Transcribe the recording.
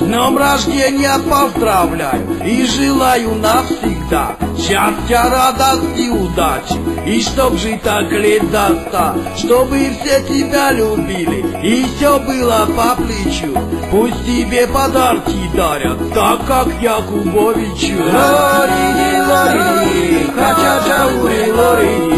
Днем рождения поздравляю и желаю навсегда Счастья, радости, удачи. И чтоб жить так лет до ста Чтобы все тебя любили. И все было по плечу Пусть тебе подарки дарят Так как Якубовичу лори, glory.